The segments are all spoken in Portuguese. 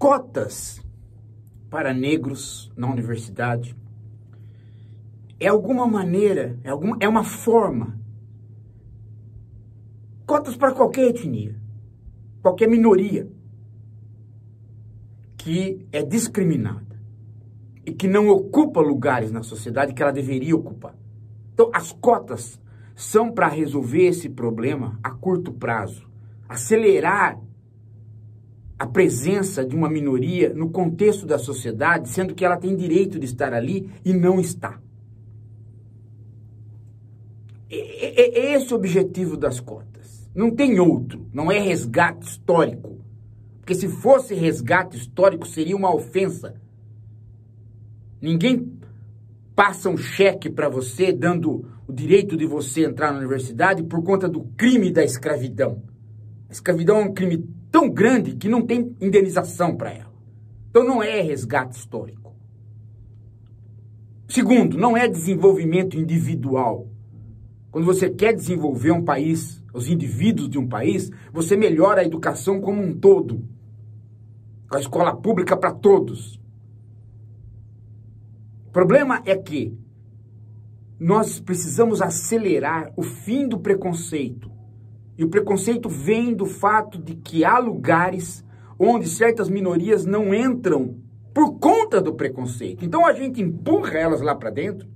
cotas para negros na universidade é alguma maneira, é, alguma, é uma forma. Cotas para qualquer etnia, qualquer minoria que é discriminada e que não ocupa lugares na sociedade que ela deveria ocupar. Então, as cotas são para resolver esse problema a curto prazo, acelerar a presença de uma minoria no contexto da sociedade, sendo que ela tem direito de estar ali e não está. É esse o objetivo das cotas. Não tem outro. Não é resgate histórico. Porque se fosse resgate histórico, seria uma ofensa. Ninguém passa um cheque para você, dando o direito de você entrar na universidade por conta do crime da escravidão. A escravidão é um crime tão grande que não tem indenização para ela. Então não é resgate histórico. Segundo, não é desenvolvimento individual. Quando você quer desenvolver um país, os indivíduos de um país, você melhora a educação como um todo. A escola pública para todos. O problema é que nós precisamos acelerar o fim do preconceito. E o preconceito vem do fato de que há lugares onde certas minorias não entram por conta do preconceito. Então a gente empurra elas lá para dentro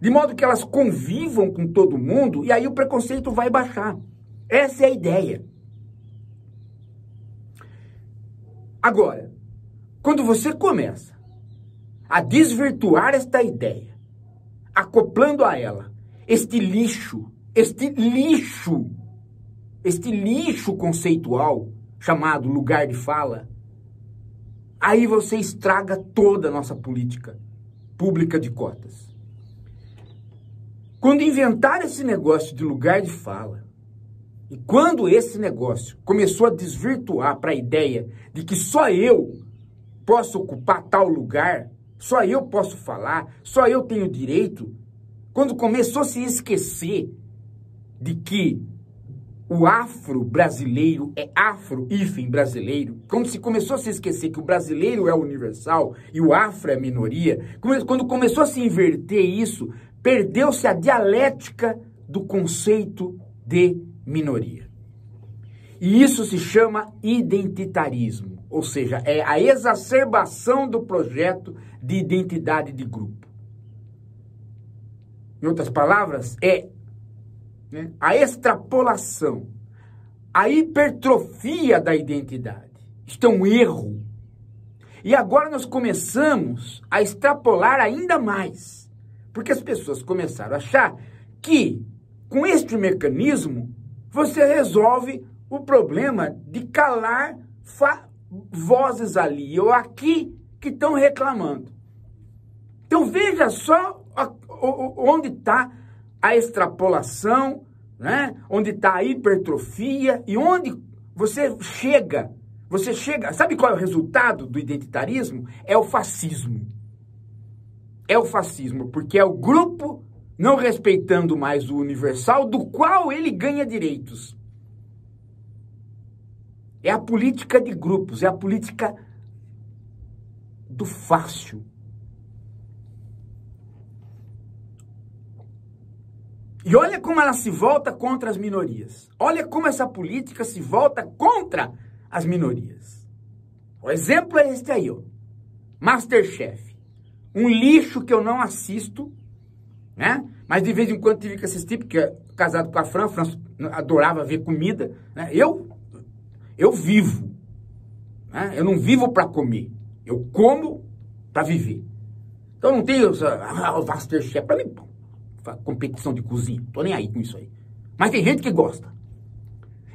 de modo que elas convivam com todo mundo e aí o preconceito vai baixar. Essa é a ideia. Agora, quando você começa a desvirtuar esta ideia, acoplando a ela este lixo, este lixo, este lixo conceitual chamado lugar de fala, aí você estraga toda a nossa política pública de cotas. Quando inventaram esse negócio de lugar de fala, e quando esse negócio começou a desvirtuar para a ideia de que só eu posso ocupar tal lugar, só eu posso falar, só eu tenho direito, quando começou a se esquecer de que o afro-brasileiro é afro-hífen brasileiro, quando se começou a se esquecer que o brasileiro é universal e o afro é minoria, quando começou a se inverter isso, perdeu-se a dialética do conceito de minoria. E isso se chama identitarismo, ou seja, é a exacerbação do projeto de identidade de grupo. Em outras palavras, é né, a extrapolação, a hipertrofia da identidade. Isto é um erro. E agora nós começamos a extrapolar ainda mais porque as pessoas começaram a achar que com este mecanismo você resolve o problema de calar vozes ali ou aqui que estão reclamando. Então veja só onde está a extrapolação, né? onde está a hipertrofia e onde você chega. Você chega. Sabe qual é o resultado do identitarismo? É o fascismo é o fascismo, porque é o grupo não respeitando mais o universal do qual ele ganha direitos. É a política de grupos, é a política do fácil. E olha como ela se volta contra as minorias. Olha como essa política se volta contra as minorias. O exemplo é este aí, ó. Masterchef um lixo que eu não assisto, né? Mas de vez em quando tive que assistir, porque é casado com a Fran, a Fran adorava ver comida. Né? Eu, eu vivo. Né? Eu não vivo para comer. Eu como para viver. Então não tem ah, o Masterchef para mim. Competição de cozinha. Tô nem aí com isso aí. Mas tem gente que gosta.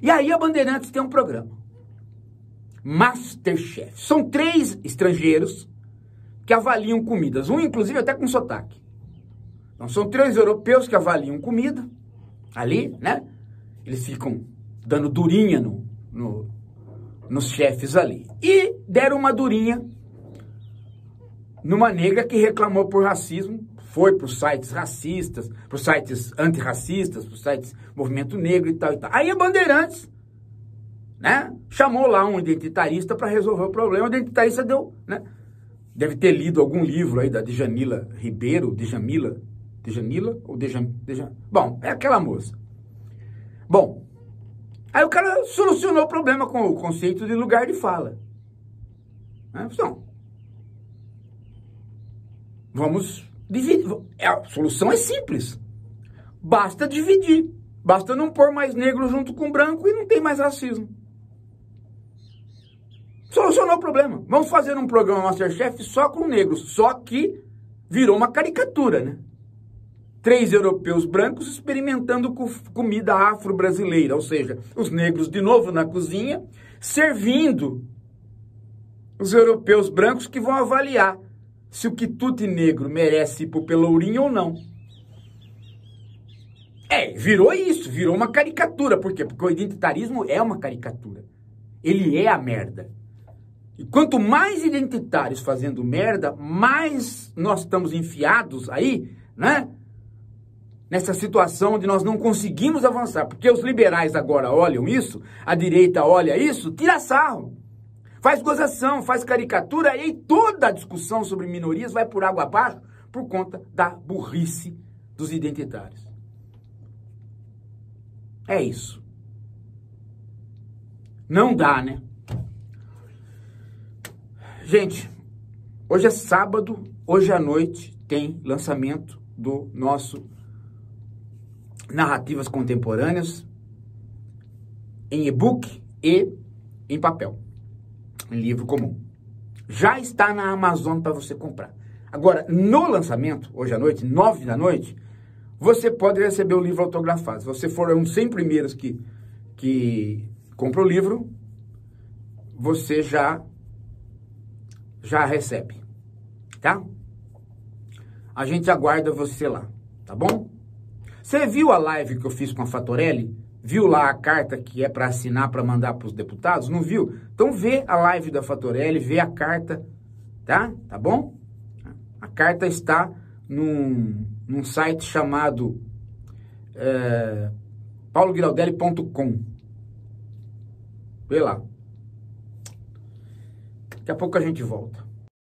E aí a Bandeirantes tem um programa. Masterchef. São três estrangeiros que avaliam comidas, um inclusive até com sotaque. Então são três europeus que avaliam comida ali, né? Eles ficam dando durinha no, no, nos chefes ali. E deram uma durinha numa negra que reclamou por racismo, foi para os sites racistas, para os sites antirracistas, para os sites movimento negro e tal e tal. Aí a Bandeirantes né? Chamou lá um identitarista para resolver o problema. O identitarista deu, né? Deve ter lido algum livro aí da Djanila Ribeiro, Djamila, Djanila ou Djam, Djam, Bom, é aquela moça. Bom, aí o cara solucionou o problema com o conceito de lugar de fala. Né? Então, vamos É, a solução é simples. Basta dividir. Basta não pôr mais negro junto com branco e não tem mais racismo. Solucionou o problema. Vamos fazer um programa Masterchef só com negros. Só que virou uma caricatura, né? Três europeus brancos experimentando comida afro-brasileira, ou seja, os negros de novo na cozinha, servindo os europeus brancos que vão avaliar se o quitute negro merece ir pro pelourinho ou não. É, virou isso, virou uma caricatura. Por quê? Porque o identitarismo é uma caricatura. Ele é a merda. E quanto mais identitários fazendo merda, mais nós estamos enfiados aí, né? Nessa situação onde nós não conseguimos avançar. Porque os liberais agora olham isso, a direita olha isso, tira sarro. Faz gozação, faz caricatura e toda a discussão sobre minorias vai por água abaixo por conta da burrice dos identitários. É isso. Não dá, né? Gente, hoje é sábado, hoje à noite tem lançamento do nosso Narrativas Contemporâneas em e-book e em papel, livro comum. Já está na Amazon para você comprar. Agora, no lançamento, hoje à noite, nove da noite, você pode receber o livro autografado. Se você for um dos 100 primeiros que, que compra o livro, você já já recebe, tá? A gente aguarda você lá, tá bom? Você viu a live que eu fiz com a Fatorelli? Viu lá a carta que é para assinar para mandar para os deputados? Não viu? Então vê a live da Fatorelli, vê a carta, tá? Tá bom? A carta está num, num site chamado é, paulogiraldelli.com. Vê lá. Daqui a pouco a gente volta.